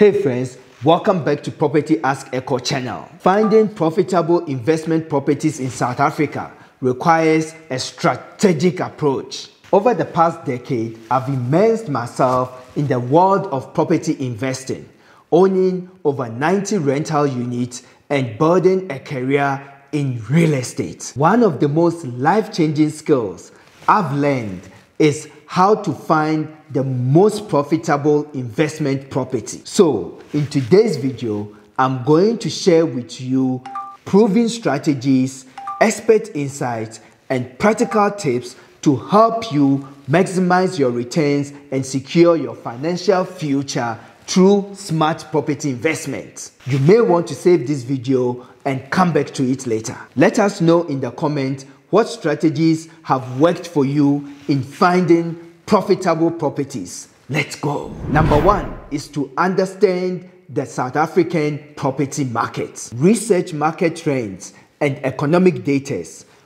Hey friends, welcome back to Property Ask Ekow channel. Finding profitable investment properties in South Africa requires a strategic approach. Over the past decade, I've immersed myself in the world of property investing, owning over 90 rental units and building a career in real estate. One of the most life-changing skills I've learned is how to find the most profitable investment property. So, in today's video, I'm going to share with you proven strategies, expert insights, and practical tips to help you maximize your returns and secure your financial future through smart property investment. You may want to save this video and come back to it later. Let us know in the comment what strategies have worked for you in finding profitable properties. Let's go. Number one is to understand the South African property market. Research market trends and economic data.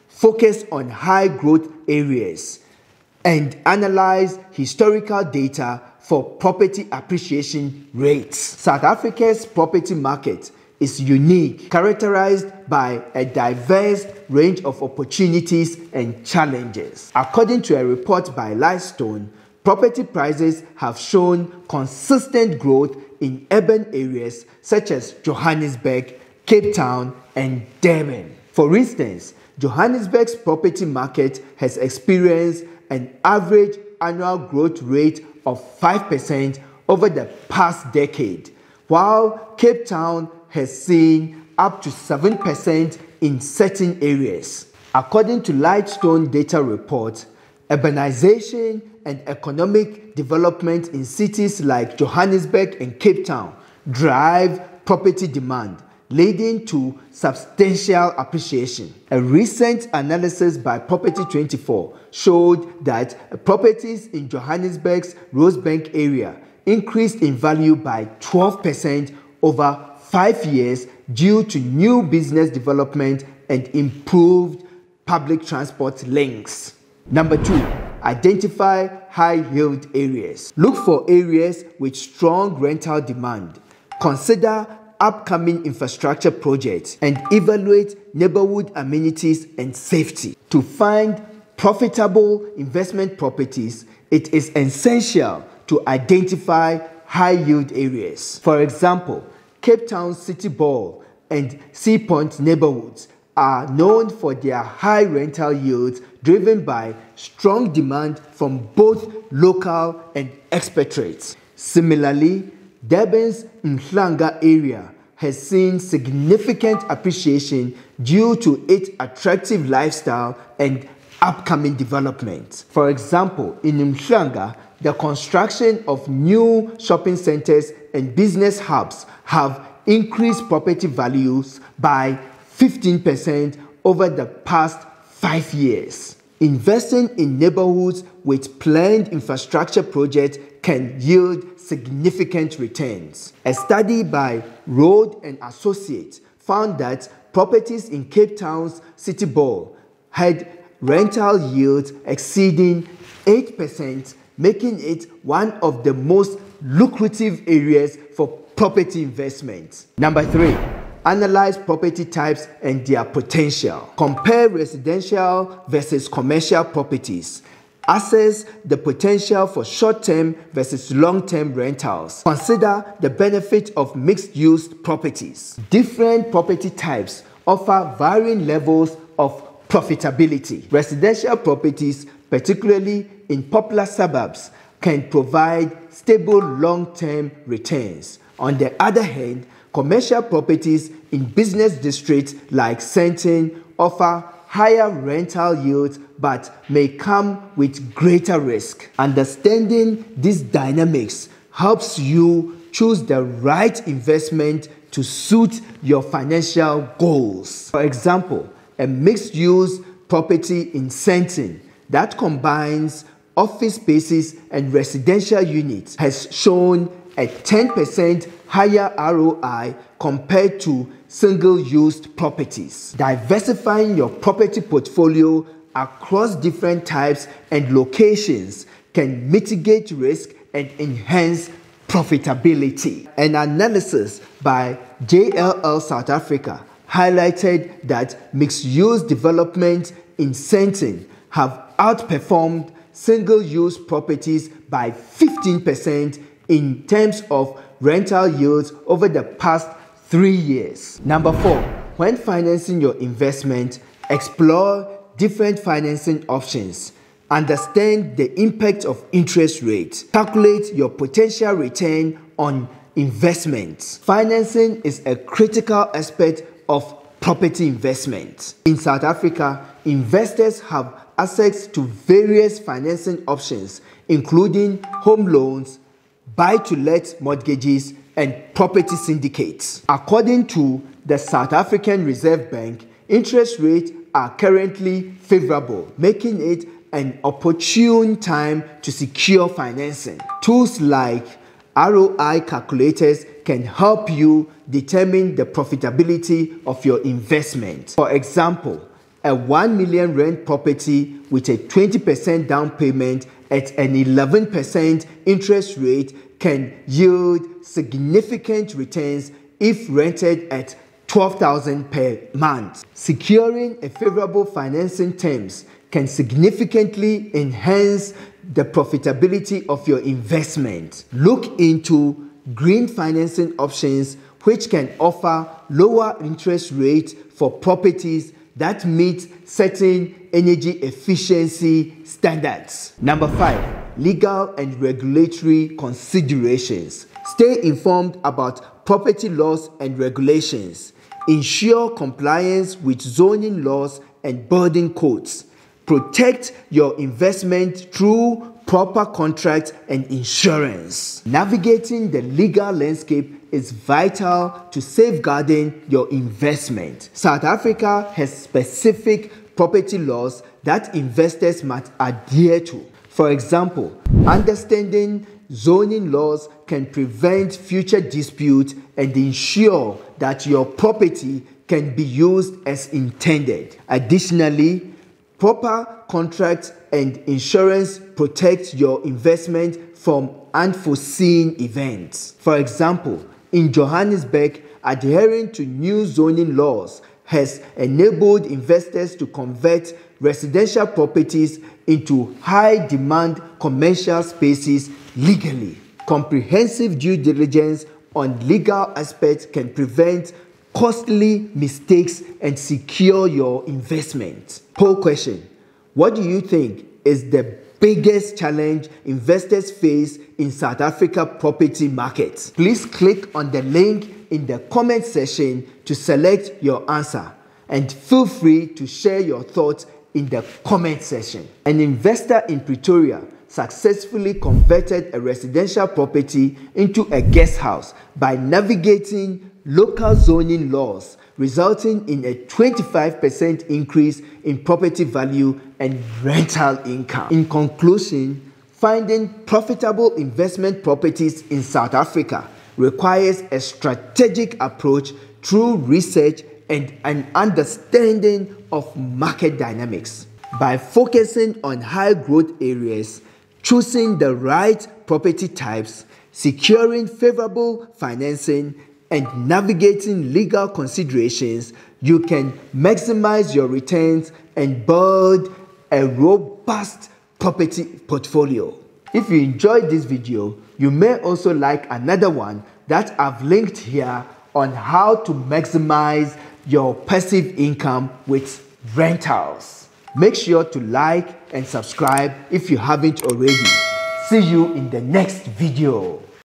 Focus on high growth areas and analyze historical data for property appreciation rates. South Africa's property market is unique, characterized by a diverse range of opportunities and challenges. According to a report by Lightstone, property prices have shown consistent growth in urban areas such as Johannesburg, Cape Town, and Durban. For instance, Johannesburg's property market has experienced an average annual growth rate of 5% over the past decade, while Cape Town has seen up to 7% in certain areas. According to Lightstone data report, urbanization and economic development in cities like Johannesburg and Cape Town drive property demand, leading to substantial appreciation. A recent analysis by Property24 showed that properties in Johannesburg's Rosebank area increased in value by 12% over five years due to new business development and improved public transport links. Number two, identify high yield areas. Look for areas with strong rental demand. Consider upcoming infrastructure projects and evaluate neighborhood amenities and safety. To find profitable investment properties, it is essential to identify high yield areas. For example, Cape Town City Bowl and Sea Point neighborhoods are known for their high rental yields driven by strong demand from both local and expatriates. Similarly, Durban's Umhlanga area has seen significant appreciation due to its attractive lifestyle and upcoming development. For example, in Umhlanga, the construction of new shopping centers and business hubs have increased property values by 15% over the past five years. Investing in neighborhoods with planned infrastructure projects can yield significant returns. A study by Rode and Associates found that properties in Cape Town's City Bowl had rental yields exceeding 8% making it one of the most lucrative areas for property investment. Number three, analyze property types and their potential. Compare residential versus commercial properties. Assess the potential for short-term versus long-term rentals. Consider the benefit of mixed-use properties. Different property types offer varying levels of profitability. Residential properties, particularly in popular suburbs can provide stable long-term returns. On the other hand, commercial properties in business districts like Sandton offer higher rental yields but may come with greater risk. Understanding these dynamics helps you choose the right investment to suit your financial goals. For example, a mixed-use property in Sandton that combines office spaces and residential units has shown a 10% higher ROI compared to single-used properties. Diversifying your property portfolio across different types and locations can mitigate risk and enhance profitability. An analysis by JLL South Africa highlighted that mixed-use development in Sandton have outperformed single-use properties by 15% in terms of rental yields over the past three years. Number four, when financing your investment, explore different financing options. Understand the impact of interest rates. Calculate your potential return on investments. Financing is a critical aspect of property investment. In South Africa, investors have access to various financing options, including home loans, buy to let mortgages, and property syndicates. According to the South African Reserve Bank, interest rates are currently favorable, making it an opportune time to secure financing. Tools like ROI calculators can help you determine the profitability of your investment. For example, a 1 million rent property with a 20% down payment at an 11% interest rate can yield significant returns if rented at 12,000 per month. Securing a favorable financing terms can significantly enhance the profitability of your investment. Look into green financing options which can offer lower interest rates for properties that meet certain energy efficiency standards. Number five, legal and regulatory considerations. Stay informed about property laws and regulations. Ensure compliance with zoning laws and building codes. Protect your investment through proper contracts and insurance. Navigating the legal landscape is vital to safeguarding your investment. South Africa has specific property laws that investors must adhere to. For example, understanding zoning laws can prevent future disputes and ensure that your property can be used as intended. Additionally, proper contracts and insurance protect your investment from unforeseen events. For example, in Johannesburg, adhering to new zoning laws has enabled investors to convert residential properties into high demand commercial spaces legally. Comprehensive due diligence on legal aspects can prevent costly mistakes and secure your investment. Poll question What do you think is the biggest challenge investors face in South Africa property markets? Please click on the link in the comment section to select your answer and feel free to share your thoughts in the comment section. An investor in Pretoria successfully converted a residential property into a guest house by navigating local zoning laws, resulting in a 25% increase in property value and rental income. In conclusion, finding profitable investment properties in South Africa requires a strategic approach through research and an understanding of market dynamics. By focusing on high growth areas, choosing the right property types, securing favorable financing, and navigating legal considerations, you can maximize your returns and build a robust property portfolio. If you enjoyed this video, you may also like another one that I've linked here on how to maximize your passive income with rentals. Make sure to like and subscribe if you haven't already. See you in the next video.